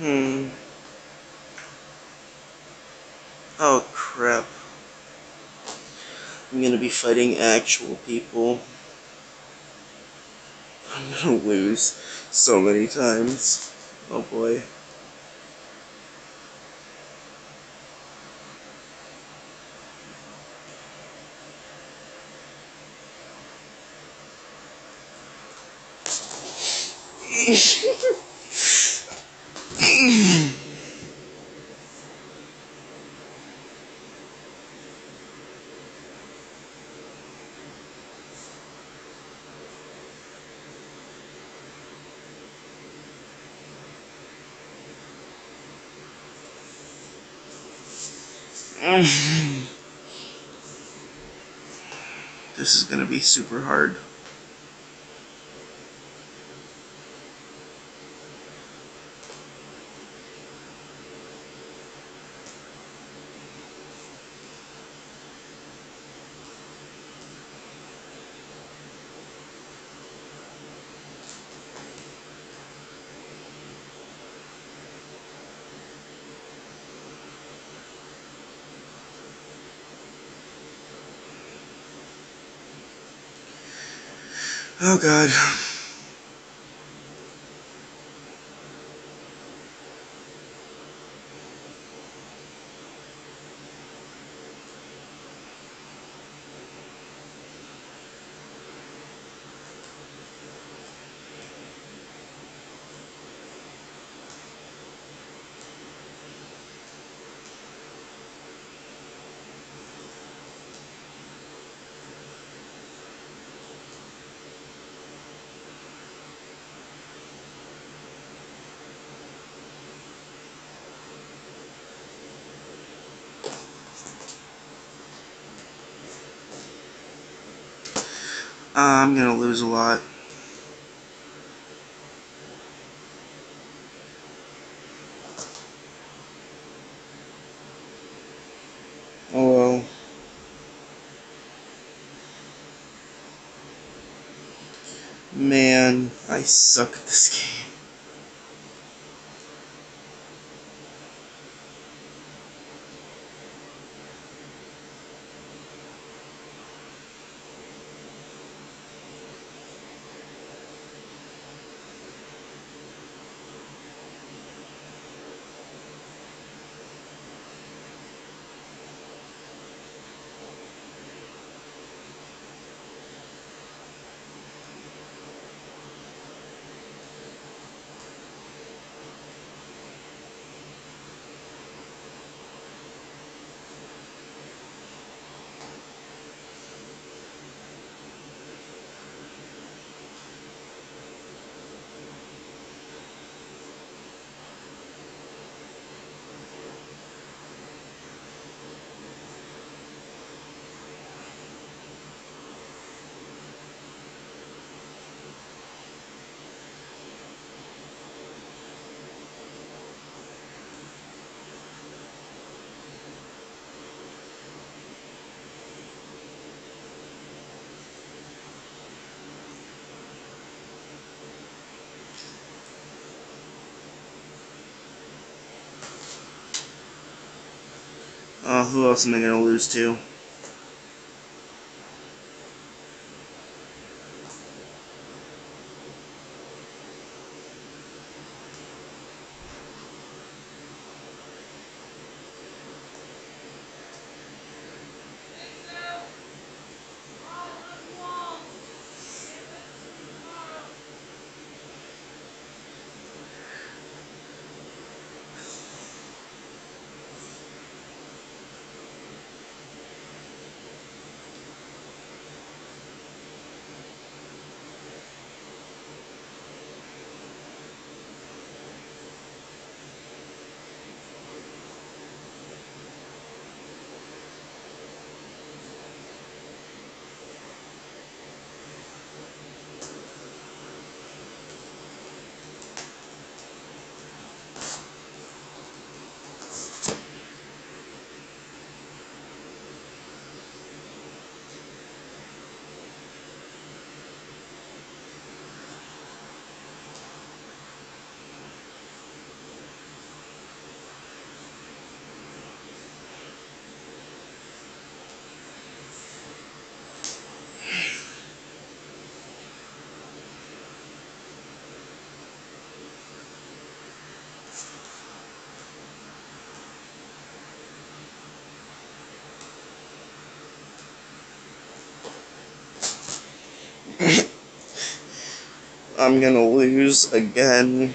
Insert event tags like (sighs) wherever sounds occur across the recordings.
Hmm. Oh crap. I'm gonna be fighting actual people. I'm gonna lose so many times. Oh boy. (laughs) (laughs) this is gonna be super hard. Oh god. Uh, I'm gonna lose a lot. Oh well. Man, I suck at this (laughs) game. Who else am I gonna lose to? I'm gonna lose again.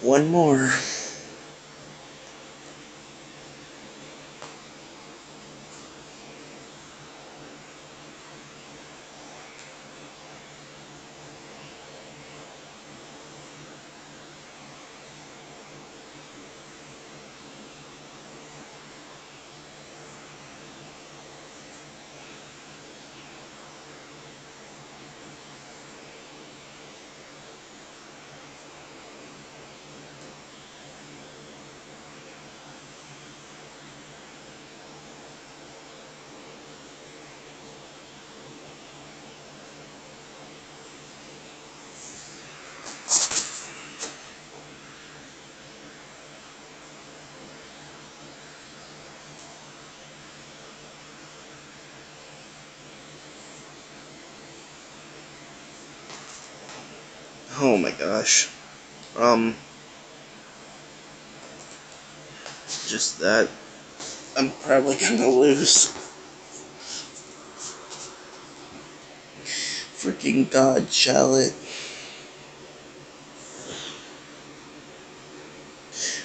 One more. Oh my gosh. Um, just that. I'm probably gonna lose. Freaking God, Charlotte.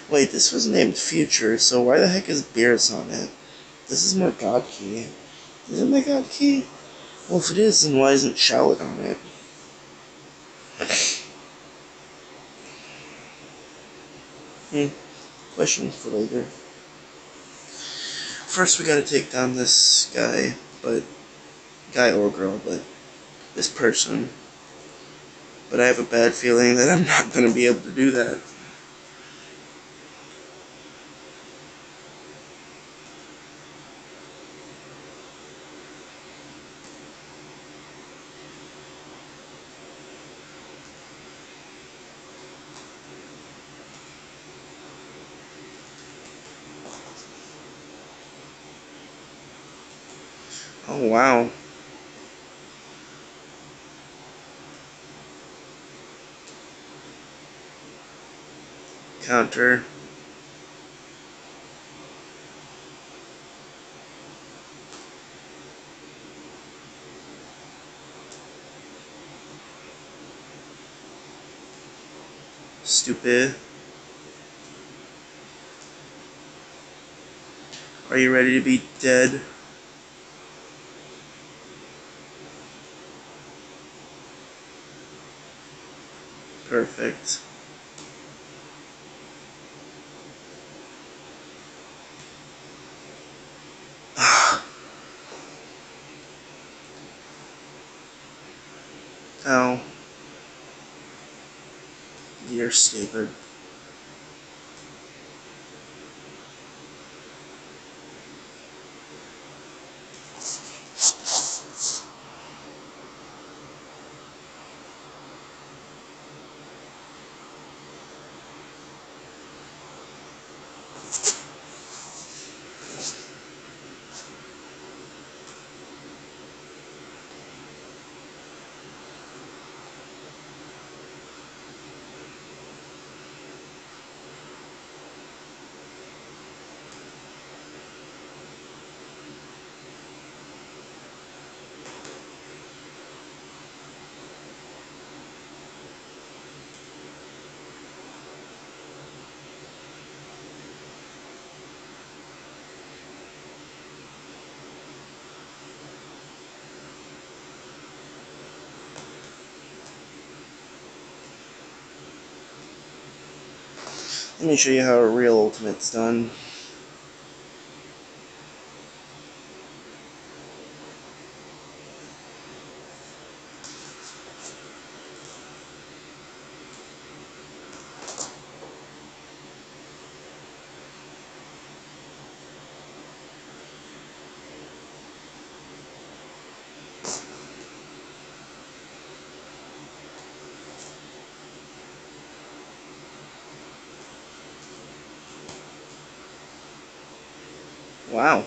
Wait, this was named Future, so why the heck is Beerus on it? This is my God key. Is it my God key? Well, if it is, then why isn't Charlotte on it? Question for later. First, we gotta take down this guy, but guy or girl, but this person. But I have a bad feeling that I'm not gonna be able to do that. Oh, wow. Counter. Stupid. Are you ready to be dead? Perfect. (sighs) oh. You're stupid. Let me show you how a real ultimate's done. Wow.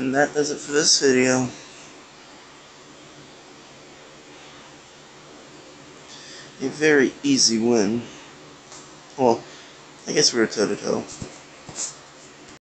And that does it for this video. A very easy win. Well, I guess we were toe-to-toe. -to -toe.